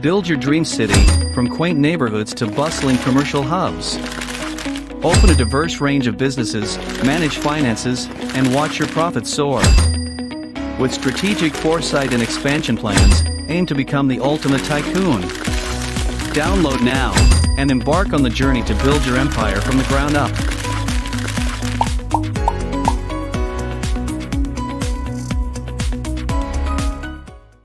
Build your dream city, from quaint neighborhoods to bustling commercial hubs. Open a diverse range of businesses, manage finances, and watch your profits soar. With strategic foresight and expansion plans, aim to become the ultimate tycoon. Download now and embark on the journey to build your empire from the ground up.